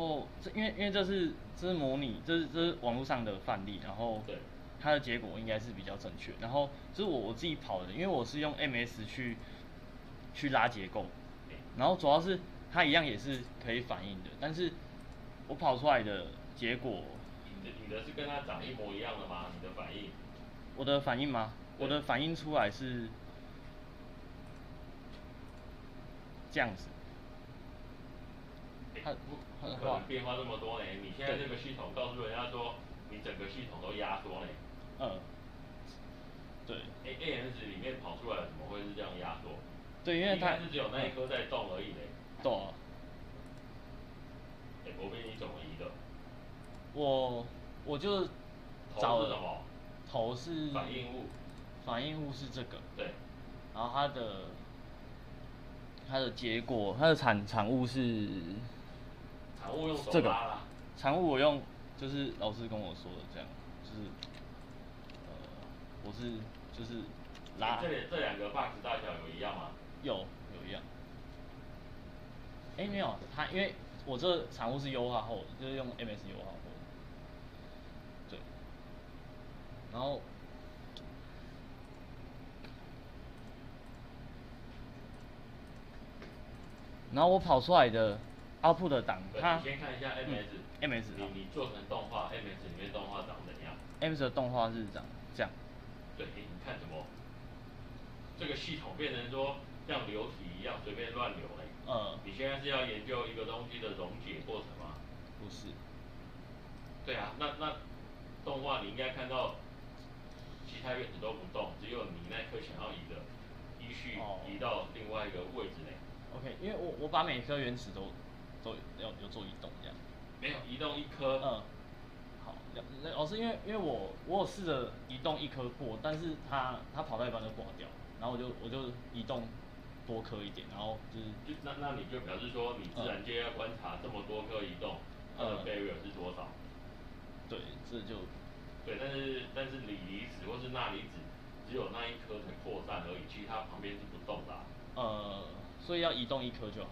后这因为因为这是这是模拟，这是这是网络上的范例，然后对它的结果应该是比较正确。然后这是我我自己跑的，因为我是用 MS 去去拉结构，然后主要是它一样也是可以反应的，但是我跑出来的结果，你的你的是跟它长一模一样的吗？你的反应？我的反应吗？我的反应出来是这样子，它可能，变化这么多呢。你现在这个系统告诉人家说，你整个系统都压缩呢。嗯，对 A A M S 里面跑出来怎么会是这样压缩？对，因为它是只有那一颗在动而已嘞。动啊，哎、博斌你怎么移的？我我就找了头是什么？头是反应物。反应物是这个，对，然后它的它的结果，它的产产物是产物用手这个。拉啦。产物，我用就是老师跟我说的这样，就是呃我是就是拉。欸这里这两个 box 大小有一样吗？有有一样，哎、没有，它因为我这产物是优化后的，就是用 MS 优化后。的，对，然后然后我跑出来的 output 的档，你先看一下 MS、嗯，MS 你你做成动画，MS 里面动画长怎样？MS 的动画是长这样，对，欸你看什么？这个系统变成说像流体一样随便乱流嘞。嗯，你现在是要研究一个东西的溶解过程吗？不是，对啊，那那动画你应该看到其他原子都不动，只有你那颗想要移的依序哦移到另外一个位置嘞。OK，因为我我把每颗原子都都有有做移动这样。没有移动一颗，嗯，好，老那老师，因为因为我我有试着移动一颗过，但是它它跑到一半就挂掉，然后我就我就移动多颗一点，然后就是就那那你就表示说你自然界要观察这么多颗移动，它的嗯 barrier 是多少？对，这就对，但是但是锂离子或是钠离子只有那一颗才扩散而已，其他旁边是不动的啊、呃，所以要移动一颗就好。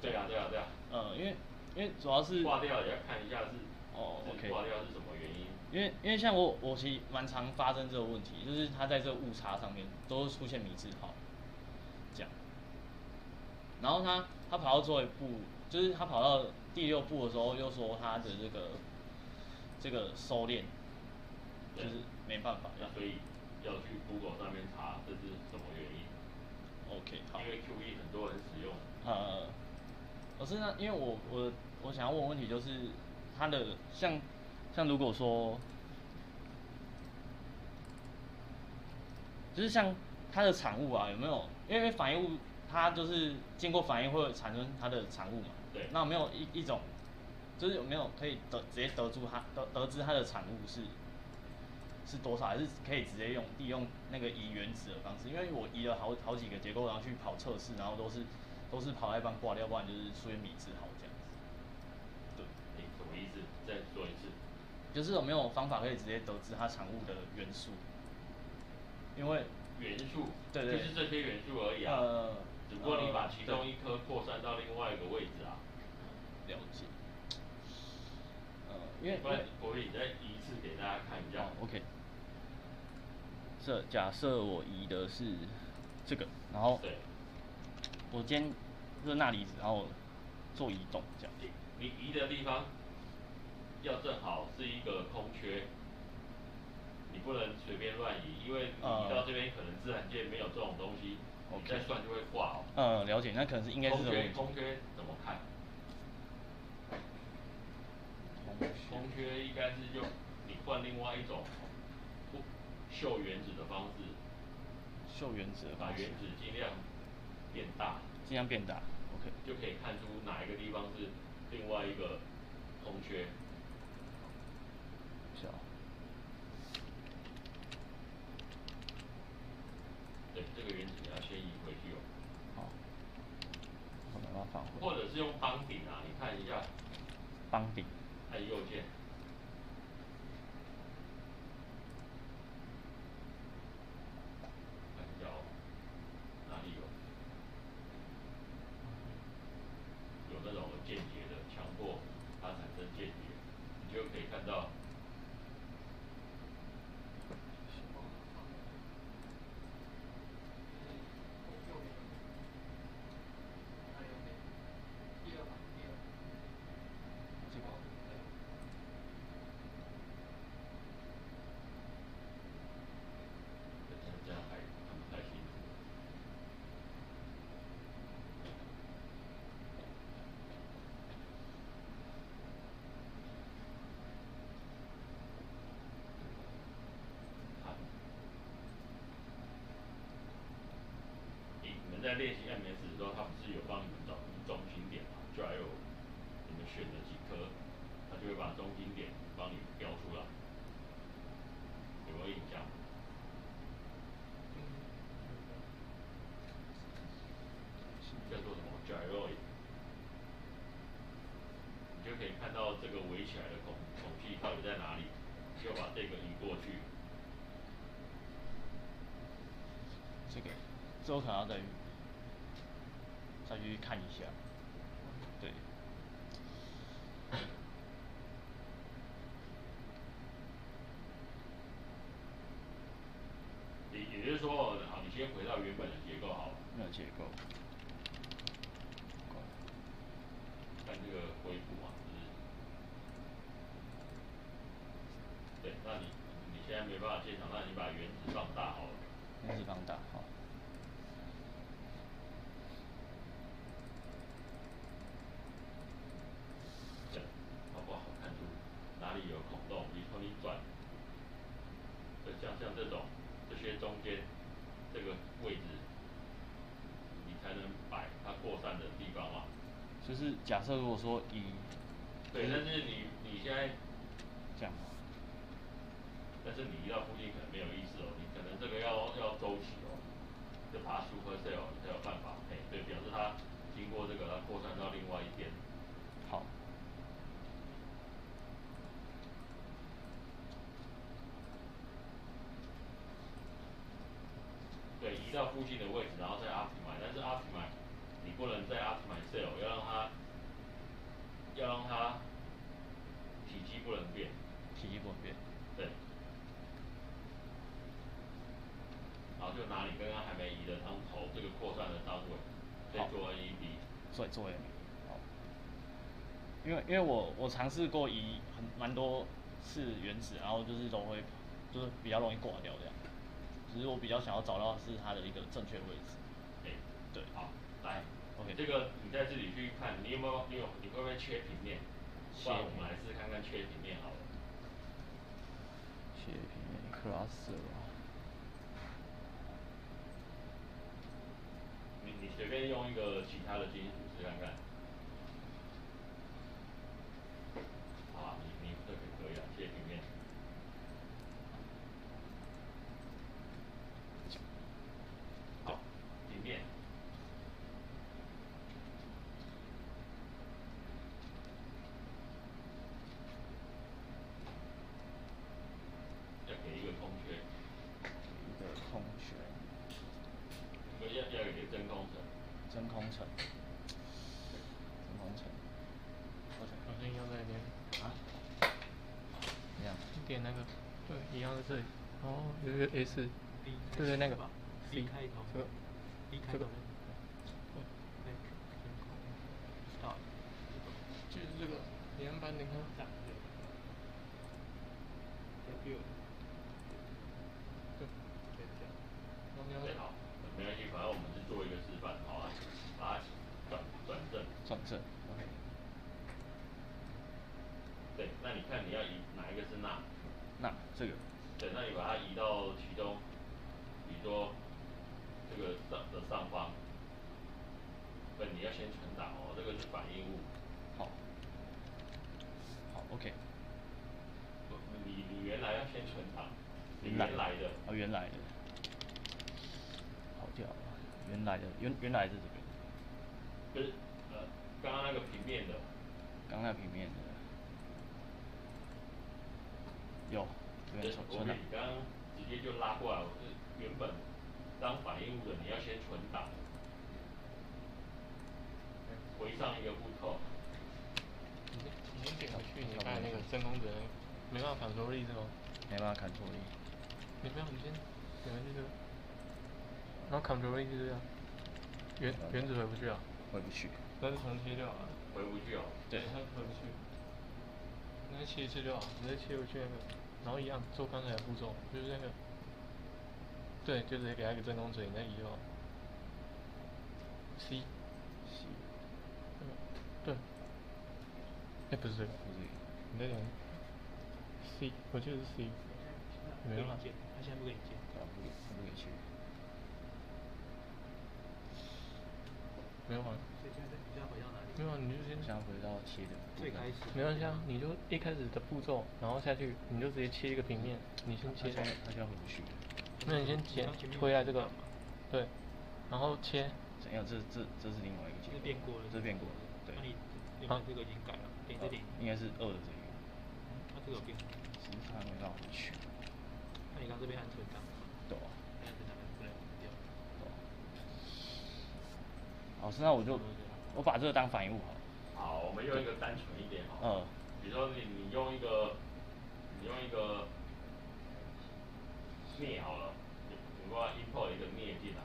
对啊，对啊，对啊。呃，因为因为主要是挂掉也要看一下是哦 OK 挂掉是什么原因。因为因为像我我其实蛮常发生这个问题，就是它在这个误差上面都会出现迷字号，这样。然后他他跑到最后一步，就是他跑到第六步的时候，又说他的这个这个收敛，就是没办法那所以要去 Google 上面查这是什么原因，OK 好因。为 QE 很多人使用。呃，老师呢？因为我我我想要问的问题就是，它的像像如果说，就是像它的产物啊，有没有？因为反应物它就是经过反应会产生它的产物嘛。对那有没有一一种，就是有没有可以得直接得出它得得知它的产物是是多少，还是可以直接用利用那个移原子的方式？因为我移了好好几个结构，然后去跑测试，然后都是都是跑到一半挂掉，不然就是出现米字号这样子。对，你什么意思？再说一次。就是有没有方法可以直接得知它产物的元素？因为元素，对对就是这些元素而已啊。呃，只不过你把其中一颗扩散到另外一个位置啊。了解。呃，因为不然我你再移一次给大家看一下哦。，OK。这假设我移的是这个，然后对，我今天热钠离子，然后做移动这样。你你移的地方要正好是一个空缺，你不能随便乱移，因为你呃移到这边可能自然界没有这种东西，再算就会挂哦。呃，了解，那可能是应该是空。缺空缺怎么看？空缺应该是用你换另外一种不秀原子的方式，秀原子的方式把原，子尽量变大，尽量变大。OK。就可以看出哪一个地方是另外一个空缺。小。对，这个原子你要先移回去哦，好。我把它放回。或者是用帮顶啊，你看一下，帮顶。按右键。看一下哦，哪里有？有那种间接的强迫它在练习 MS 的时候，它不是有帮你们找中心点嘛？就还有你们选的几颗，它就会把中心点帮你标出来，有没有印象？叫做什么 gyroid，你就可以看到这个围起来的孔孔隙到底在哪里，就把这个移过去。这个，这我可能要再再去看一下，对。也也就是说，好，你先回到原本的结构好了。那结构。看这个恢复嘛，就是。对，那你你现在没办法现场，那你把原子放大好了。原子放大，好。对，好不好？看出哪里有孔洞，以后你转。就像像这种，这些中间这个位置，你才能摆它扩散的地方嘛。就是假设如果说以。对，但是你你现在。这样。但是你移到附近可能没有意思哦，你可能这个要要周期哦，就把它 super cell 才有办法，哎，对，表示它经过这个它扩散到另外一边。好。对，移到附近的位置，然后再 optimize，但是 optimize，你不能再 optimize cell，要让它，要让它体积不能变。体积不能变。对。然后就拿你刚刚还没移的汤头，这个扩散的单位，再做 AED。再做 AED。好。因为因为我我尝试过移很蛮多次原子，然后就是都会，就是比较容易挂掉这样。其实我比较想要找到是它的一个正确位置。哎，对。好，来，OK。这个你在这里去看，你有没有你有你会不会缺平面？不然我们来试看看缺平面好了。缺平面，cross 吧。你你随便用一个其他的金属试看看。好，你你这个可以啊，切平面。好，平面。要给一个空缺。一个空缺。要要一个真空层。真空层。真空层。好像一样在那边。啊？一样。点那个，对，一样在这里。哦，有一个 S，对对那个。C 开头。这个。B 开头。就是这个，连板你看。对，好，没关系，反正我们是做一个示范，好啊，把它转转正。转正，OK。对，那你看你要移哪一个是钠？钠，这个。对，那你把它移到其中，比如说这个上的上方。不，你要先存档哦，这个是反应物。好。好，OK。不，你你原来要先存档，你原来的。哦，原来的。跑掉了，原来的原原来是这个。不是，呃，刚刚那个平面的。刚那平面的。有。对，我给你刚刚直接就拉过来，我是原本当反应物的，你要先存档。回上一个步骤。你你先点回去，你看那个真空格，没办法砍出力是吗？没办法砍出力。你不要，你先点回去这个。然后 Ctrl A 就这样。原原子回不去啊？回不去。那就重切掉啊。回不去啊。对。它回不去。那切一次就好，直接切回去那个，然后一样做刚才的步骤，就是那个。对，就直接给它一个真空层，你再移就好。C。对。哎，不是这个，不是。你再点。C，我记得是 C。没有啊。他现在不给你接。不给，他不给切。没有啊，所以现在你现在回到哪里？没有啊，你就先想回到切的最开始没关系啊，你就一开始的步骤，然后下去，你就直接切一个平面，你先切它，它就要回去。那你先剪推来这个，对，然后切，怎样？这这这是另外一个结构，是变过了，这变过了，对那。你原好本这个已经改了，点这点，应该是二的这个，它这个有变，那你刚这边按存档，对。啊按存档不能掉。对。啊老师，那我就我把这个当反应物好了。好，我们用一个单纯一点好。嗯。比如说你你用一个，你用一个镍好了，你你把 import 一个镍进来，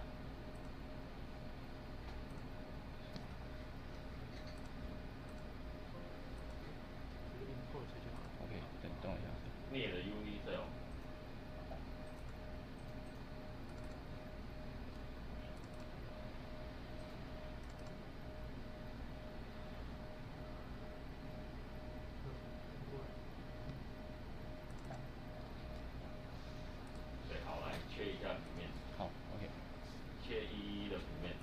这个 import 就好了。，OK，等等我一下。镍的 uni cell，对，好，来切一下平面，好，OK。切一一的平面。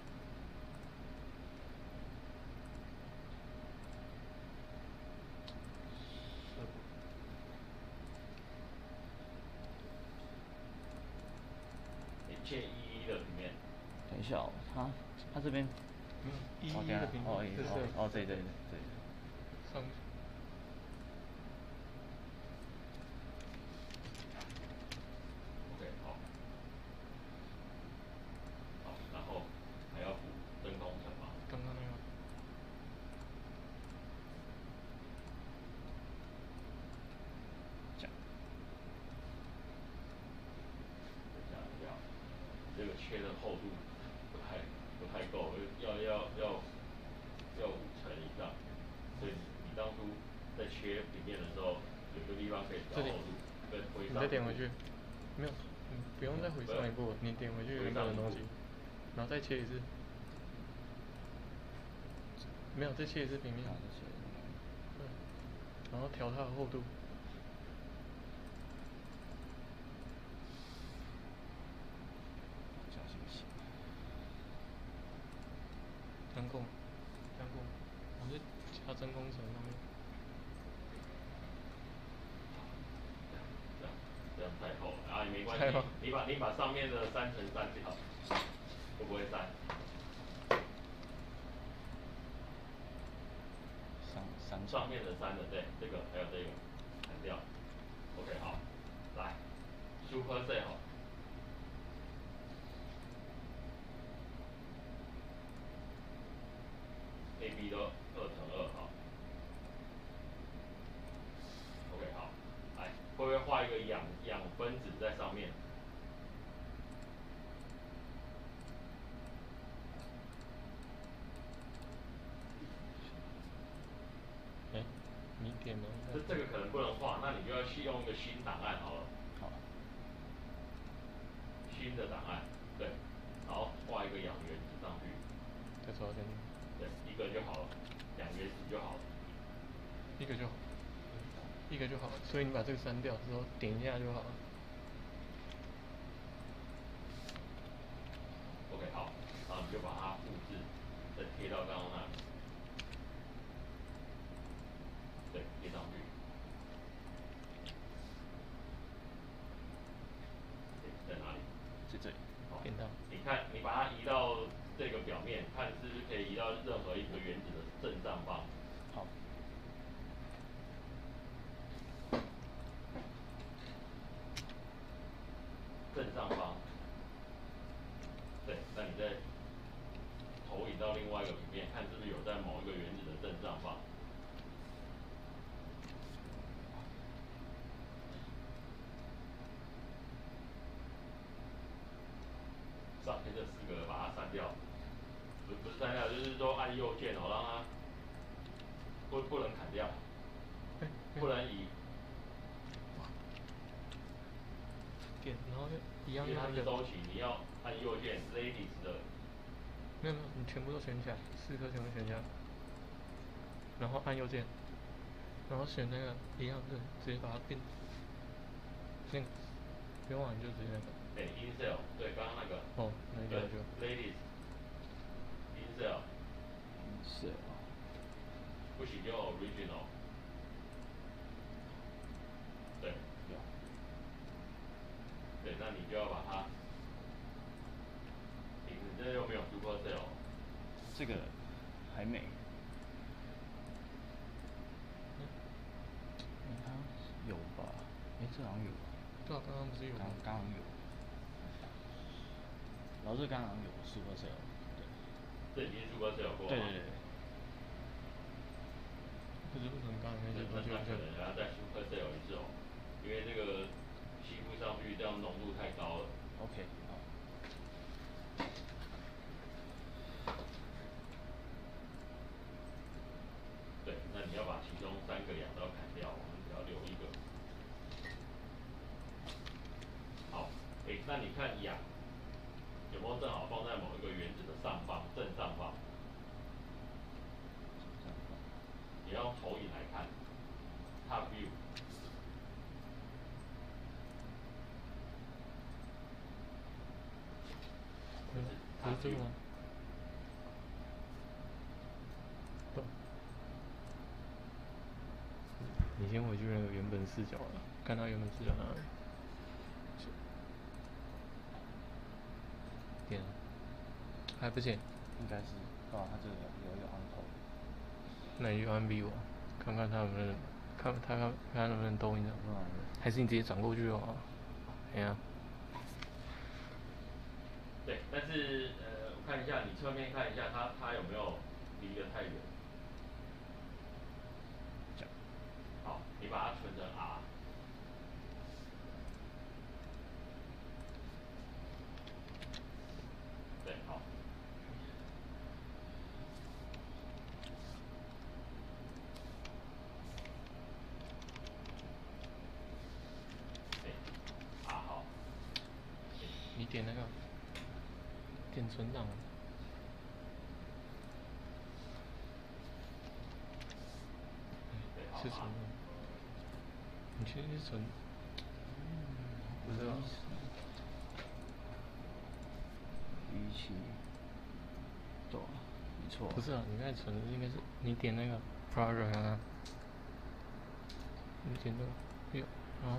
你切一一的平面，等一下哦，它它这边，嗯一哦，一等下的平哦，面，哦，哦，对对。对对。上去，OK，好，好，然后还要补真空层嘛，刚刚那个，这样，这样要，这个切的厚度不太不太够，要要要要五层以上，所以你当初在切平面的时候，有个地方可以调这里厚度，跟回你上一步再点回去，没有，你不用再回上一步，你点回去原本的东西，然后再切一次，没有，再切一次平面，对，然后调它的厚度，这样行不行？真空，真空，我是加真空层上面，这样这样太厚了。啊，也没关系，你把你把上面的三层删掉，会不会删？上上上面的删的对，这个还有这个砍掉。OK 好，来，Super Cell。A、B 都二乘二好。OK 好，来，会不会画一个氧氧分子在上面？哎，你点了，这这个可能不能画，那你就要去用一个新档案好了。好，新的档案，对，然后画一个氧原子上去，再抓跟对，一个就好了，氧原子就好了。一个就好，一个就好了，所以你把这个删掉之后点一下就好了。OK 好，然后你就把它复制，再贴到刚刚那里，对，贴上去。对在哪里？在这里。好变大你看，你把它移到这个表面，看是不是可以移到任何一个原子的正上方。好，正上方。对，那你再投影到另外一个平面，看是不是有在某一个原子的正上方。上面这四个把它删掉，不不是删掉，就是说按右键哦，让它不不能砍掉，哎，不能移，点，然后一因为它样用那个，是周期，你要按右键 ladies 的。没有没有，你全部都选起来，四颗全部选起来，然后按右键，然后选那个一样的，直接把它变，那个，不用啊，你就直接那个，对 Insel，对，刚刚那个。哦，那个就，ladies incel，是哦。不行就 original。对，有。对，那你就要把它，你你这又没有 super cell。这个还没。嗯，它有吧？哎，这好像有。对啊，刚刚不是有吗刚？刚有。然后这刚好像有 super cell，对。这已经 super cell 过吗对对对。可是为什么刚刚那些那那那可东西好像能还要再 super cell 一次哦，因为这个皮肤上去这样浓度太高了。OK，好。对，那你要把其中三个两刀砍掉，我们只要留一个。好，诶，那你看氧有没有正好放在某一个原子的上方，正上方？你要用投影来看，top view。不是这个吗？不。你先回去那个原本视角了，看到原本视角哪里。点了，还不行，应该是，哦，它这里有一个 on 头。那你就按 B 我，看看他能不能，看它看看它能不能动一下，还是你直接转过去就好了。哎呀，对，但是呃，我看一下你侧面看一下他他有没有离得太远。好，你把它存成 R。对，好。对，R 好。你点那个，点存档。是存档。你确定是存？不知道。一七。没错。不是啊，你刚才存的应该是你点那个 project 啊，你点那个，有，然后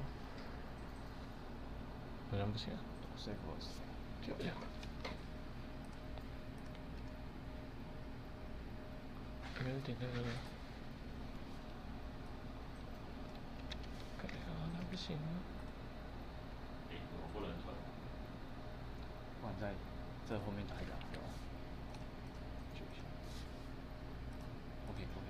好像不行啊，Save was。就这样。应该是点那个，看一下，那不行啊，哎，我不能存？不然在这后面打一打，对吧？就一下。OK OK。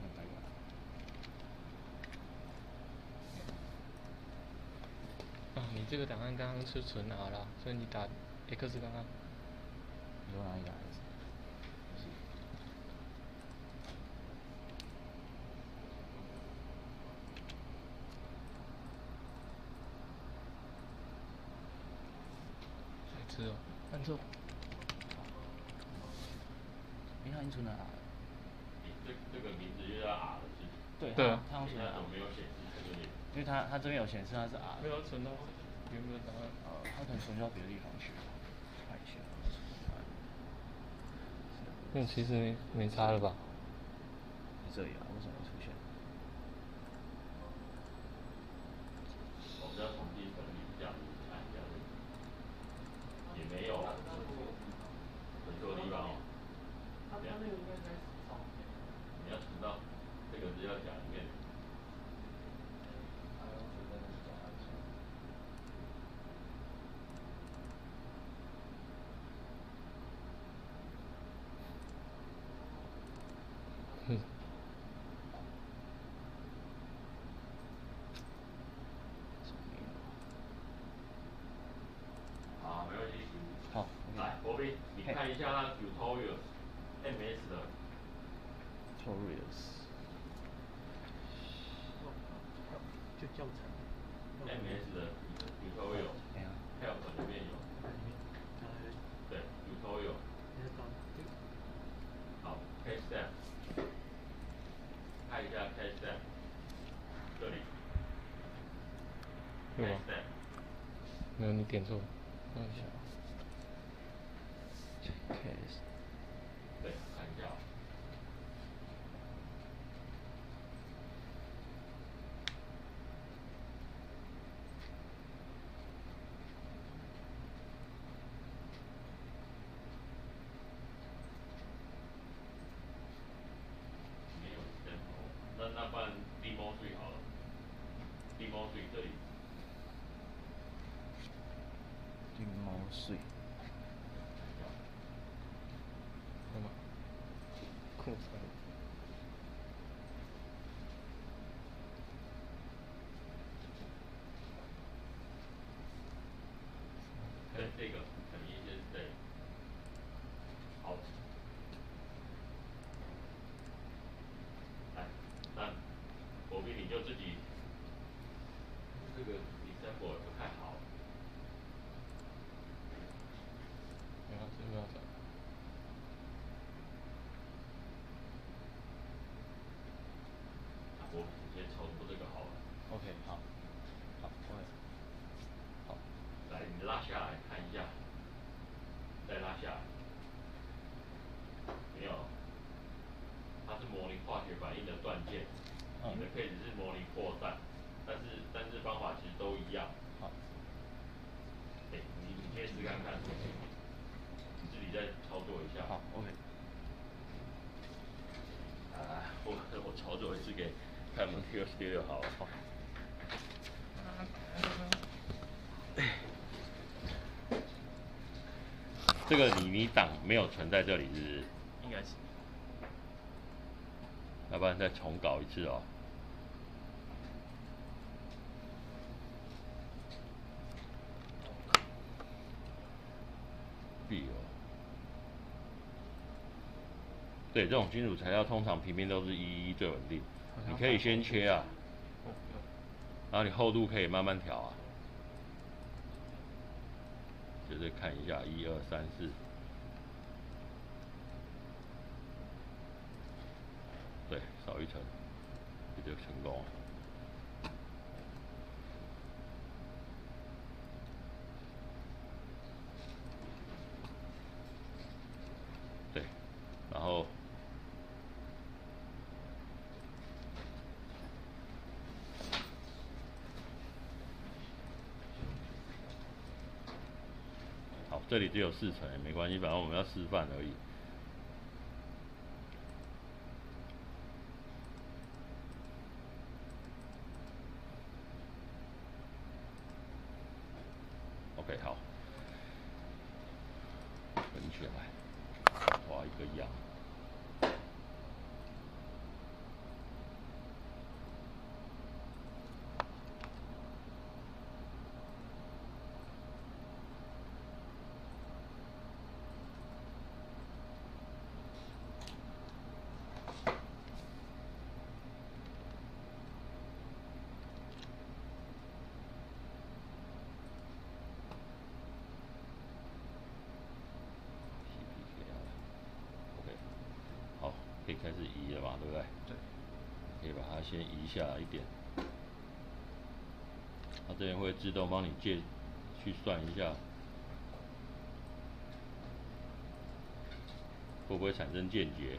那打一打。啊，你这个档案刚刚是存好了？所以你打 X 刚刚，你说哪里打哦，按错，诶，它已经存了 R 了。你这这个名字就叫 R 了，是不是？对。对啊它它要存了诶那怎 R 么没有显示这个脸？因为他他这边有显示他是 R。没有存到原本的档案。呃，他可能存到别的地方去了，看一下。那其实没没差了吧？这里啊，为什么会出现？我们要重新整理一下，看一下这个，也没有存错地方哦。这样你要存到这个资料夹里面。哼，好，没问题。好来，国斌，你嘿看一下那 tutorials MS 的 Tutorials。就教程。MS 的 tutorial 哎呀，help 里面有，对 tutorial。好，case step，看一下 case step，这里。有吗 Next step 没有，你点错了。看一下。Case 对这个很明显对，好。来，那国宾你就自己，这个 example 不太好。没有，这个要找。我直接重复这个好了。OK，好，好，OK，好，来，你拉下来看一下，再拉下来，没有，它是模拟化学反应的断键，嗯你的 case 是模拟扩散，但是但是方法其实都一样。好，哎、你你可以试看看，你自己再操作一下。好，OK，啊，我我操作一次给他们 Q Studio 好了。这个你你档没有存在这里是不是？应该是，要不然再重搞一次哦。必哦。对，这种金属材料通常平面都是一一最稳定你可以先切啊，然后你厚度可以慢慢调啊。就是看一下，一二三四。对，少一层，这就成功了。对，然后好，这里只有四层没关系，反正我们要示范而已。OK，好，分起来，画一个样。OK，好，可以开始移了嘛，对不对？对，可以把它先移下来一点。它这边会自动帮你借去算一下，会不会产生间接？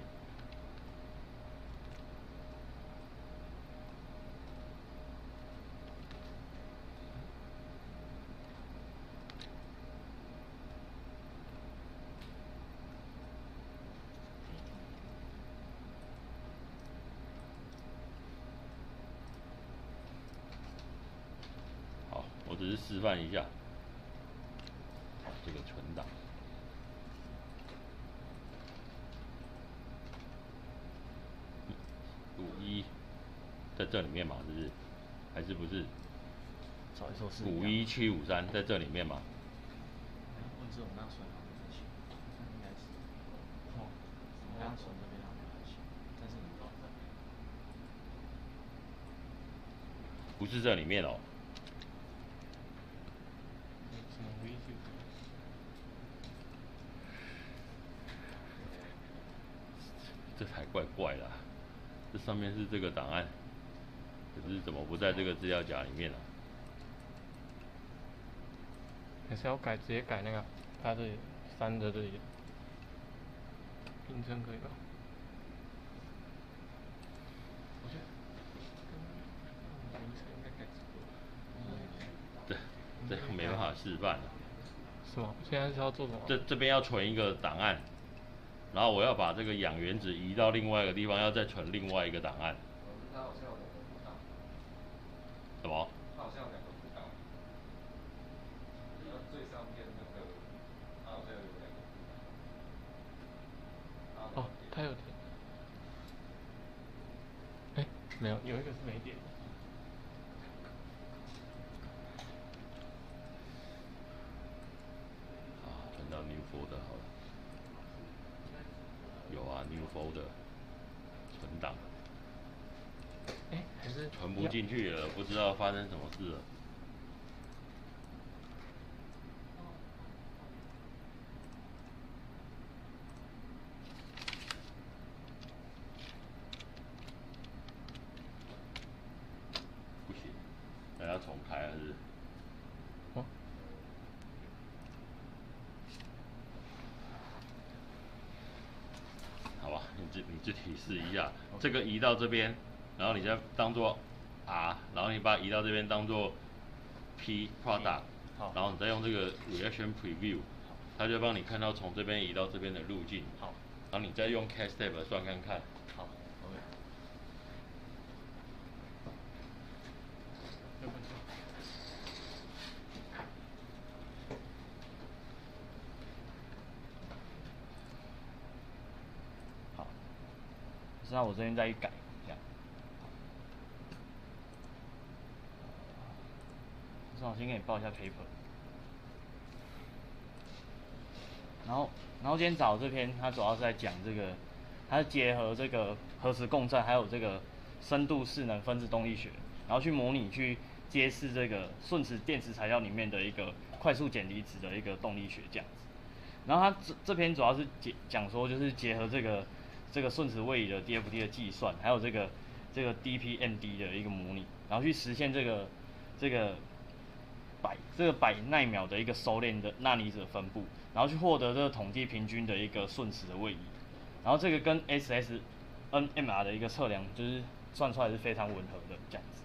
好，我只是示范一下。好，这个存档。五一在这里面嘛，是不是？还是不是？找一首诗五一七五三在这里面吗？不，是，这，里面哦。这才怪怪的啊、这上面是这个档案，可是怎么不在这个资料夹里面呢、啊？还是要改直接改那个它这里三的这里名称可以吧？我觉得名称应该改这没办法示范了。是吗？现在是要做什么？这这边要存一个档案，然后我要把这个氧原子移到另外一个地方，要再存另外一个档案。什么？它好像有两个步道。然后最上面那个，它好像有两个步道。哦，它有点。哎，没有，一个是没点。啊，存到 new folder 好了。有啊，new folder，存档，哎，还是存不进去了，不知道发生什么事了。不行，那要重开还是？哦，好吧，你自你自提示一下，这个移到这边，然后你再当做 R，然后你把它移到这边当做 P product，好。然后你再用这个 reaction preview，它就帮你看到从这边移到这边的路径，好，然后你再用 cast step 算看看，好，OK。好，那我这边再一改，这样。正好先给你报一下 paper。然后，然后今天找这篇，它主要是在讲这个，它是结合这个核磁共振，还有这个深度势能分子动力学，然后去模拟去揭示这个顺磁电池材料里面的一个快速减离子的一个动力学这样子。然后它这这篇主要是讲讲说，就是结合这个这个顺时位移的 DFT 的计算，还有这个这个 DPMD 的一个模拟，然后去实现这个这个百这个百纳秒的一个收敛的纳米者分布，然后去获得这个统计平均的一个顺时的位移，然后这个跟 SSNMR 的一个测量就是算出来是非常吻合的这样子。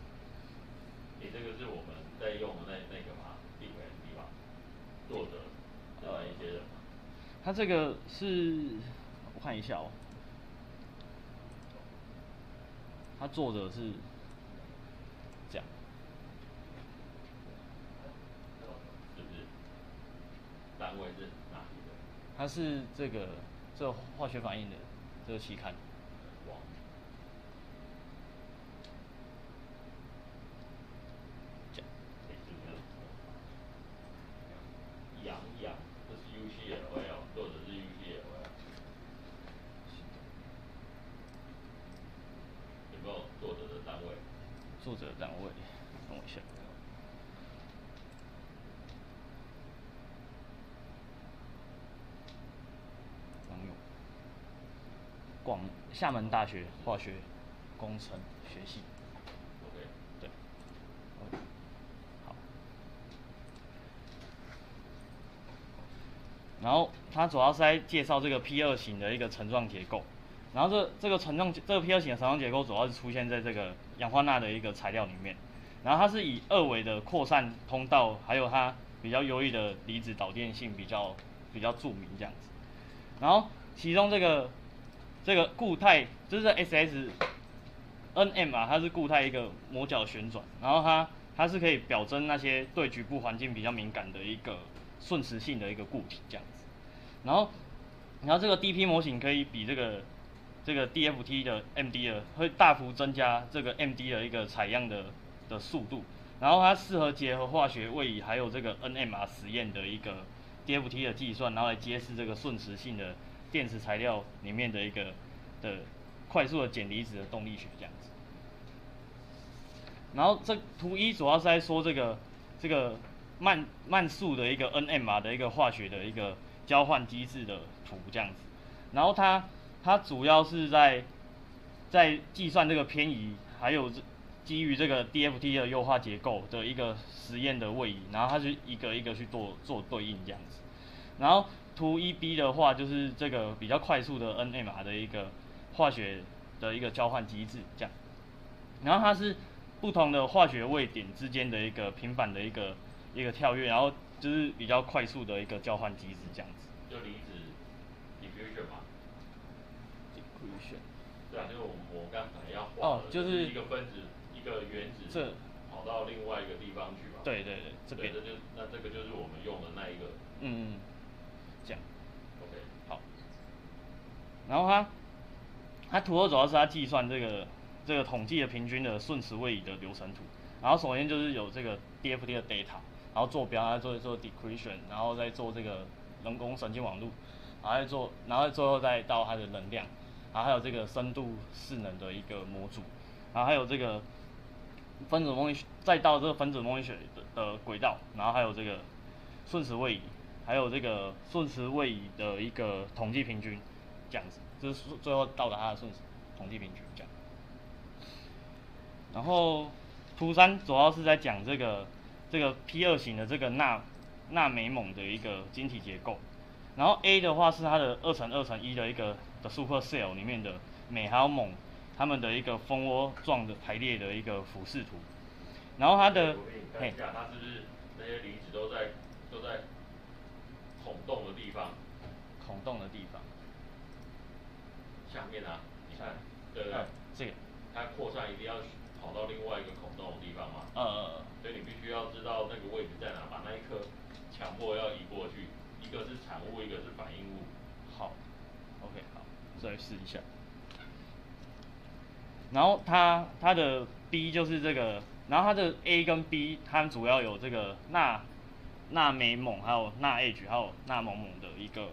你这个是我们在用的那那个嘛，DPMD 吧，作者是哪一些人嘛？它这个是我看一下哦，它作者是这样，是不是？单位是哪里的？它是这个这个化学反应的这个期刊。哇，这样哎，是不是？杨洋，这是 UCLA 作者是 UCLA。有没有作者的单位？作者单位，等我一下。网友，广厦门大学化学工程学系。OK，对。然后它主要是在介绍这个 P 二型的一个层状结构，然后这这个层状这个 P 二型的层状结构主要是出现在这个氧化钠的一个材料里面，然后它是以二维的扩散通道，还有它比较优异的离子导电性比较比较著名这样子。然后其中这个这个固态就是 SS NM 啊，它是固态一个膜角旋转，然后它它是可以表征那些对局部环境比较敏感的一个瞬时性的一个固体这样子。然后然后这个 DP 模型可以比这个这个 DFT 的 MD 的会大幅增加这个 MD 的一个采样的的速度，然后它适合结合化学位移还有这个 NMR 实验的一个 DFT 的计算，然后来揭示这个瞬时性的电池材料里面的一个的快速的减离子的动力学这样子。然后这图一主要是在说这个这个慢慢速的一个 NMR 的一个化学的一个交换机制的图这样子，然后它它主要是在在计算这个偏移，还有这基于这个 DFT 的优化结构的一个实验的位移，然后它就一个一个去做做对应这样子。然后图一 B 的话，就是这个比较快速的 NMR 的一个化学的一个交换机制这样。然后它是不同的化学位点之间的一个频繁的一个一个跳跃，然后就是比较快速的一个交换机制这样子。就离子对啊，就是我我刚才要哦画的，就是一个分子一个原子这跑到另外一个地方去吧。对对对，这边这就那这个就是我们用的那一个嗯嗯，这样。OK。好，然后它它图二主要是它计算这个这个统计的平均的瞬时位移的流程图。然后首先就是有这个 DFT 的 data，然后坐标，然后做做 decretion，然后再做这个人工神经网络，然后再做，然后最后再到它的能量，然后还有这个深度势能的一个模组，然后还有这个分子模拟，再到这个分子模拟学的的轨道，然后还有这个瞬时位移，还有这个瞬时位移的一个统计平均，这样子，就是最后到达它的瞬时统计平均这样。然后图三主要是在讲这个这个 P 二型的这个钠钠镁锰的一个晶体结构，然后 A 的话是它的二乘二乘一的一个的 super cell 里面的镁还有锰它们的一个蜂窝状的排列的一个俯视图，然后它的看嘿一下，它是不是那些离子都在都在孔洞的地方？孔洞的地方，下面啊？你看，对不对？呃这个。它扩散一定要跑到另外一个孔洞的地方嘛，呃。所以你必须要知道那个位置在哪，把那一颗强迫要移过去，一个是产物，一个是反应再试一下。然后它它的 B 就是这个，然后它的 A 跟 B 它主要有这个钠钠镁锰，还有钠 H，还有钠锰锰的一个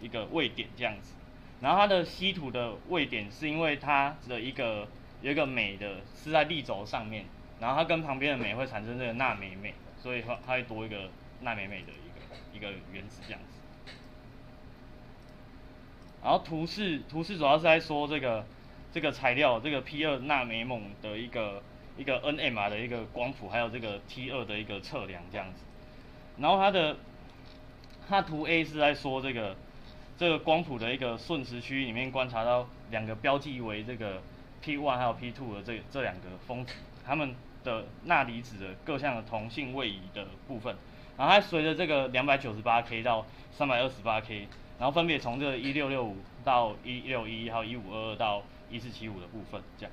一个位点这样子。然后它的稀土的位点是因为它的一个有一个镁的是在力轴上面，然后它跟旁边的镁会产生这个钠镁镁，所以它它会多一个钠镁镁的一个一个原子这样。然后图四图四主要是在说这个这个材料这个 P 二钠镁锰的一个一个 NMR 的一个光谱，还有这个 T 二的一个测量这样子。然后它的它图 A 是在说这个这个光谱的一个瞬时区域里面观察到两个标记为这个 P one 还有 P two 的这这两个峰值，它们的钠离子的各项的同性位移的部分。然后它随着这个两百九十八 K 到三百二十八 K，然后分别从这个一六六五到一六一，还有一五二二到一四七五的部分这样。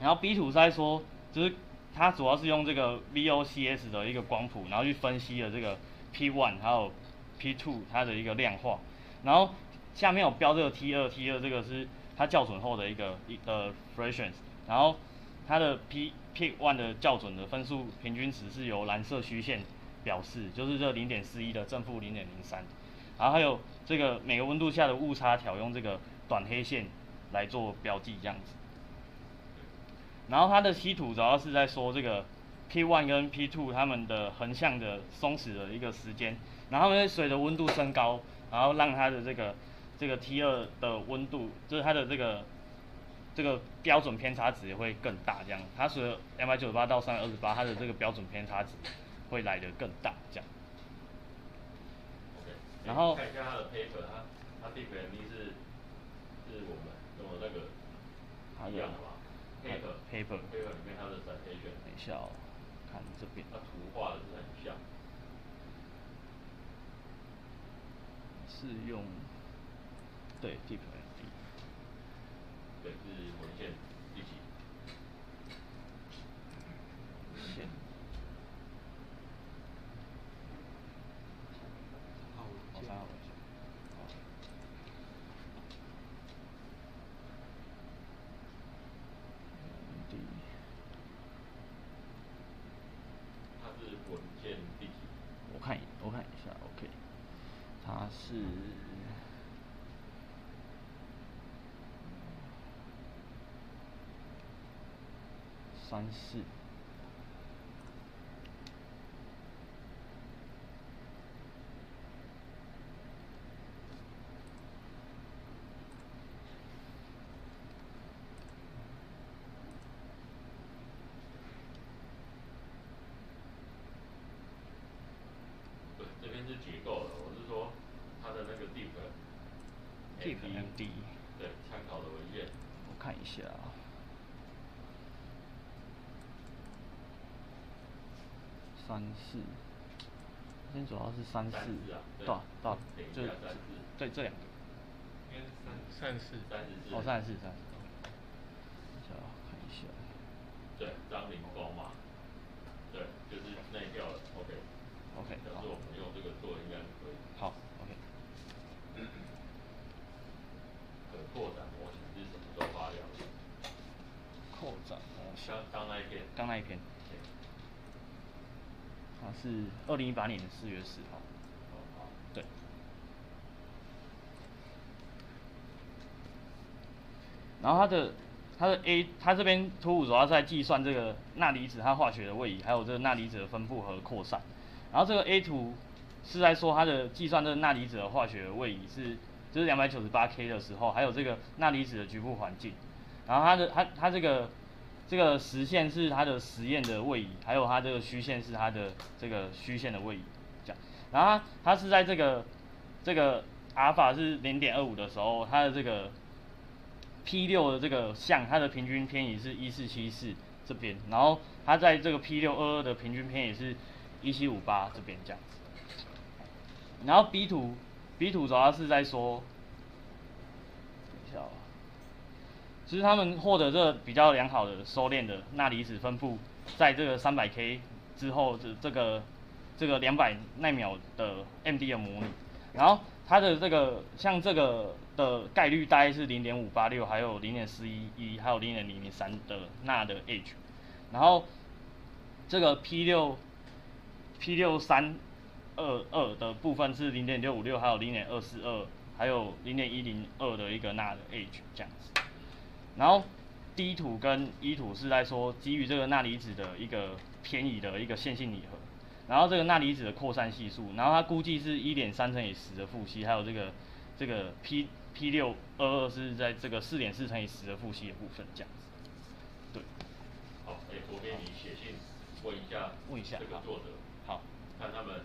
然后 B 图是在说，就是它主要是用这个 VOCS 的一个光谱，然后去分析了这个 P one 还有 P two 它的一个量化，然后下面有标这个 T 二 T 二这个是它校准后的一个一呃 fractions，然后它的 P P one 的校准的分数平均值是由蓝色虚线表示，就是这零点四一的正负零点零三，然后还有这个每个温度下的误差条用这个短黑线来做标记这样子。然后它的稀土主要是在说这个 P one 跟 P two 它们的横向的松弛的一个时间，然后它们会随着温度升高，然后让它的这个这个 T 二的温度，就是它的这个这个标准偏差值也会更大，这样。它随着两百九十八到三百二十八，它的这个标准偏差值会来得更大，这样。然后看一下它的 paper，它它 DPMD 是是我们用的那个一样的吧？paper paper paper 里面它的 citation，等一下哦，看这边它图画的是很像。是用对 Deep MD。对，是文献一起。线好，好三号文献好第它是文件第几？我看一我看一下，OK，它是三四，Deep MD，对，参考的文件。我看一下啊。三四，今天主要是三四，对。对啊对啊就下三四。对这两个，应该是三三四，三十四。哦三十四三十四，等一下啊看一下，对，张凌峰嘛，对，就是那一条 OK。OK，好表示我们用这个做应该可以。好，OK，可扩展模型是什么时候发表的？扩展模型。刚刚那一篇。刚那一篇，对是二零一八年的四月十号，对。然后它的它的 A，它这边图五主要在计算这个钠离子它化学的位移，还有这个钠离子的分布和扩散。然后这个 A 图是在说它的计算这个钠离子的化学位移是就是两百九十八 K 的时候，还有这个钠离子的局部环境。然后它的它它这个这个实线是它的实验的位移，还有它这个虚线是它的这个虚线的位移，这样。然后它是在这个这个阿尔法是零点二五的时候，它的这个 P 六的这个项，它的平均偏移是一四七四这边，然后它在这个 P 六二二的平均偏移是一七五八这边这样子。然后 B 图 B 图主要是在说，等一下哦。其实他们获得这比较良好的收敛的钠离子分布，在这个三百 K 之后的这个这个两百奈秒的 MD 的模拟，然后它的这个像这个的概率大概是零点五八六，还有零点四一一，还有零点零零三的钠的 H，然后这个 P 六 P 六三二二的部分是零点六五六，还有零点二四二，还有零点一零二的一个钠的 H 这样子。然后 D 图跟 E 图是在说基于这个钠离子的一个偏移的一个线性拟合，然后这个钠离子的扩散系数，然后它估计是一点三乘以十的负息，还有这个这个 P P 六二二是在这个四点四乘以十的负息的部分这样子。对，好，哎，昨天你写信问一下，问一下。这个作者，好，看他们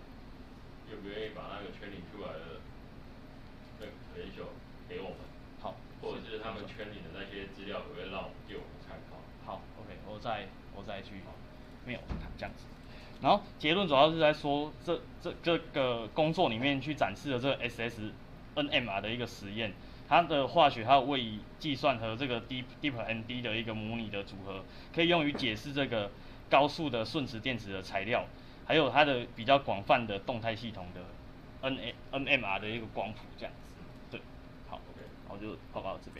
愿不愿意把那个圈领出来的那个 credential 给我们，好，或者是他们圈领的那些资料，可不可以让我们借我们参考？好，OK，我再我再去没有这样子。然后结论主要是在说这这这个工作里面去展示的这个 SSNMR 的一个实验，它的化学还有位移计算和这个 Deep Deep MD 的一个模拟的组合，可以用于解释这个高速的顺磁电子的材料，还有它的比较广泛的动态系统的 N NMR 的一个光谱这样子。对，好，OK 然后就报告到这边。